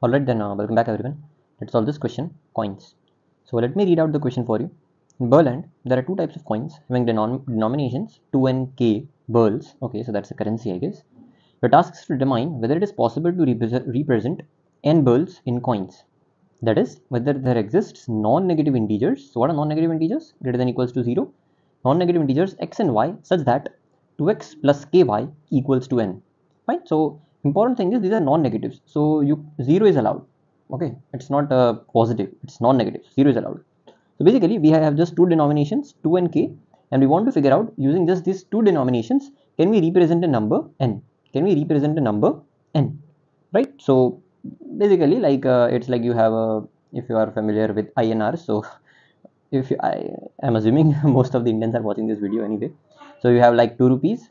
Alright then, uh, welcome back everyone. Let's solve this question, coins. So let me read out the question for you. In Berland, there are two types of coins having denom denominations 2 and k burls. Okay, so that's the currency I guess. The task is to determine whether it is possible to represent, represent n burls in coins. That is, whether there exists non-negative integers. So what are non-negative integers? Greater than equals to 0. Non-negative integers x and y such that 2x plus ky equals to n. Right? So important thing is these are non-negatives. So you zero is allowed. Okay? It's not a positive. It's non-negative. Zero is allowed. So basically we have just two denominations 2 and k and we want to figure out using just these two denominations can we represent a number n? Can we represent a number n? Right? So basically like uh, it's like you have a if you are familiar with inr so if you, i am assuming most of the indians are watching this video anyway. So you have like 2 rupees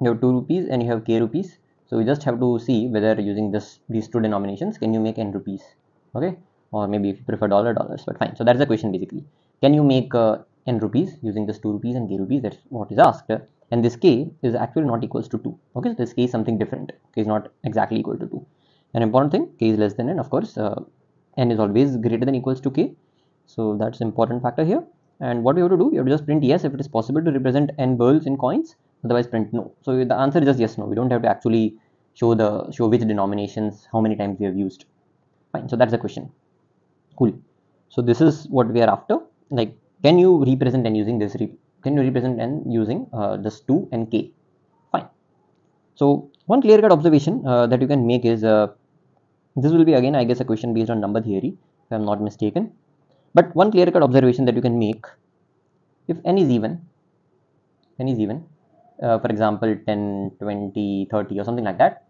you have 2 rupees and you have k rupees so we just have to see whether using this these two denominations can you make n rupees okay? Or maybe if you prefer dollar dollars but fine. So that's the question basically. Can you make uh, n rupees using this 2 rupees and k rupees? That's what is asked. And this k is actually not equals to 2 okay? So this k is something different. K is not exactly equal to 2 an important thing k is less than n of course. Uh, n is always greater than equals to k. So that's important factor here. And what we have to do we have to just print yes if it is possible to represent n burls in coins otherwise print no. So the answer is just yes no. We don't have to actually show the show which denominations how many times we have used. Fine. So that's the question. Cool. So this is what we are after. Like can you represent n using this can you represent n using uh, this 2 and k? Fine. So one clear cut observation uh, that you can make is uh, this will be again i guess a question based on number theory if i'm not mistaken. But one clear cut observation that you can make if n is even n is even uh, for example 10 20 30 or something like that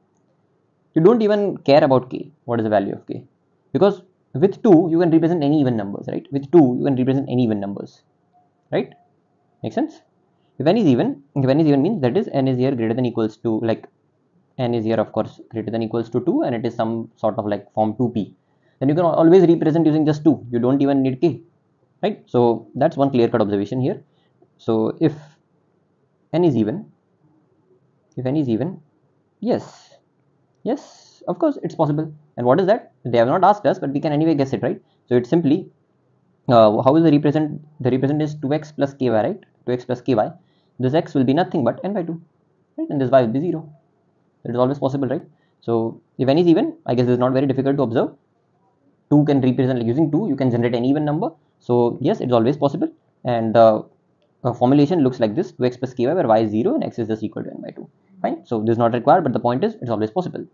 you don't even care about k. What is the value of k? Because with 2 you can represent any even numbers right? With 2 you can represent any even numbers right? Make sense? If n is even if n is even means that is n is here greater than equals to like n is here of course greater than equals to 2 and it is some sort of like form 2p then you can always represent using just 2 you don't even need k right? So that's one clear cut observation here. So if n is even if n is even yes yes of course it's possible. And what is that? They have not asked us but we can anyway guess it right? So it's simply uh, how is the represent the represent is 2x plus ky right? 2x plus ky. This x will be nothing but n by 2 right? And this y will be 0 it is always possible right? So if n is even i guess it's not very difficult to observe. 2 can represent like using 2 you can generate an even number. So yes it's always possible. And the uh, formulation looks like this. 2x plus ky where y is 0 and x is just equal to n by 2 fine. So this is not required but the point is it's always possible.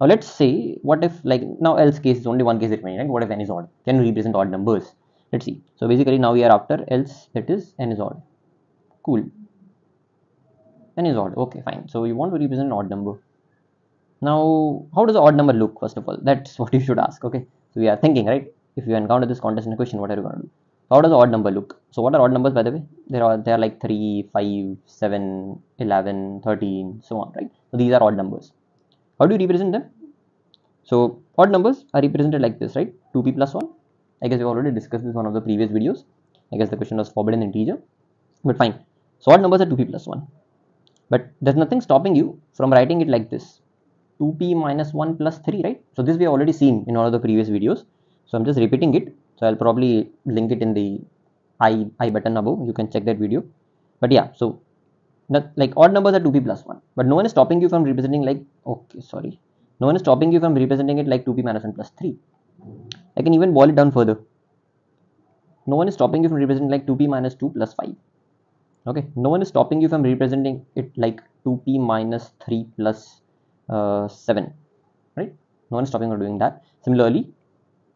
Now let's say what if like now else case is only one case remaining right? What if n is odd? Can you represent odd numbers? Let's see. So basically now we are after else that is n is odd. Cool. N is odd. Okay fine. So you want to represent an odd number. Now how does the odd number look first of all? That's what you should ask okay? So we are thinking right? If you encounter this contest in a question what are you going to do how does the odd number look? So what are odd numbers by the way? There are they are like 3 5 7 11 13 so on right? So these are odd numbers. How do you represent them? So odd numbers are represented like this right? 2p plus 1 i guess we already discussed this one of the previous videos. I guess the question was forbidden integer but fine. So odd numbers are 2p plus 1 but there's nothing stopping you from writing it like this. 2p minus 1 plus 3 right? So this we have already seen in all of the previous videos. So i'm just repeating it so i'll probably link it in the i i button above. You can check that video. But yeah so that like odd numbers are 2p plus 1 but no one is stopping you from representing like okay sorry. No one is stopping you from representing it like 2p minus 1 plus 3 i can even boil it down further. No one is stopping you from representing like 2p minus 2 plus 5 okay? No one is stopping you from representing it like 2p minus 3 plus uh, 7 right? No one is stopping from doing that. Similarly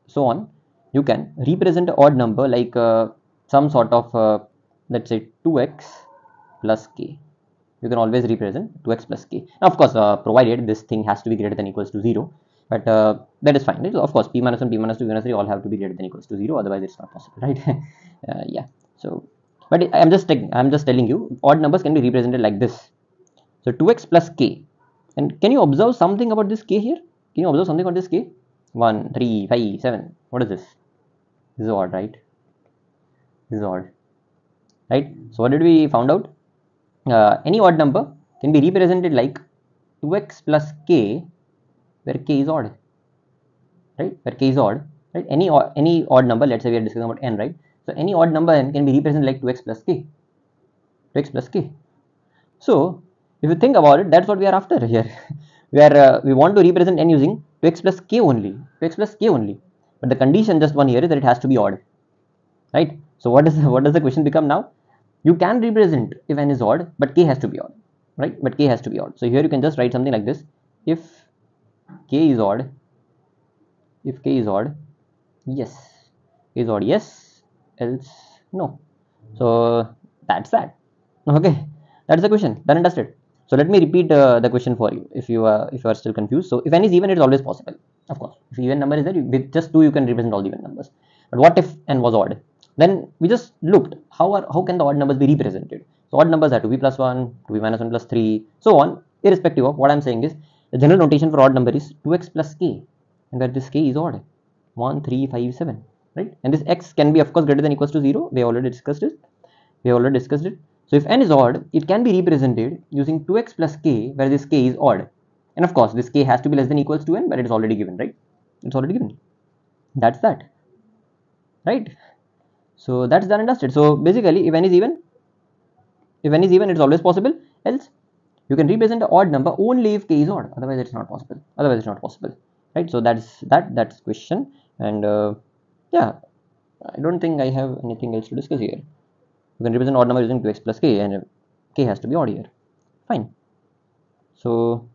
so on you can represent an odd number like uh, some sort of uh, let's say 2x plus k. You can always represent 2x plus k. Now, of course uh, provided this thing has to be greater than equals to 0 but uh, that is fine. Of course p minus 1 p minus 2 p minus 3 all have to be greater than equals to 0 otherwise it's not possible right? Uh, yeah so but i'm just i'm just telling you odd numbers can be represented like this. So 2x plus k. And can you observe something about this k here? Can you observe something about this k? 1 3 5 7 what is this this is odd right? This is odd. Right? So what did we found out? Uh, any odd number can be represented like 2x plus k where k is odd. Right? Where k is odd. Right? Any any odd number let's say we are discussing about n right? So any odd number n can be represented like 2x plus k. 2x plus k. So if you think about it that's what we are after here. We are uh, we want to represent n using 2x plus k only. 2x plus k only but the condition just one here is that it has to be odd. Right? So what is what does the question become now? You can represent if n is odd but k has to be odd. Right? But k has to be odd. So here you can just write something like this. If k is odd if k is odd yes. Is odd yes. Else no. So that's that. Okay. That's the question. And dusted. So let me repeat uh, the question for you if you are if you are still confused. So if n is even it is always possible of course if even number is there with just 2 you can represent all the even numbers. But what if n was odd? Then we just looked how are how can the odd numbers be represented? So odd numbers are 2b plus 1 2b minus 1 plus 3 so on irrespective of what i'm saying is the general notation for odd number is 2x plus k and where this k is odd. 1 3 5 7 right? And this x can be of course greater than equals to 0 we already discussed it. We already discussed it. So if n is odd it can be represented using 2x plus k where this k is odd and of course this k has to be less than equals to n but it is already given right? It's already given. That's that right? So that's done and dusted. So basically if n is even if n is even it's always possible. Else you can represent an odd number only if k is odd. Otherwise it's not possible. Otherwise it's not possible right? So that's that that's question. And uh, yeah i don't think i have anything else to discuss here. You can represent odd number using 2x plus k and k has to be odd here. Fine. So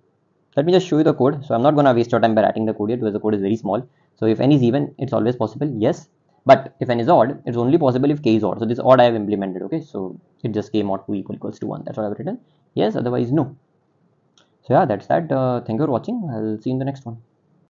let me just show you the code. So i'm not going to waste your time by writing the code here because the code is very small. So if n is even it's always possible yes. But if n is odd it's only possible if k is odd. So this odd i have implemented okay? So it just k mod 2 equal equals to 1 that's what i've written. Yes otherwise no. So yeah that's that. Uh, thank you for watching. I'll see you in the next one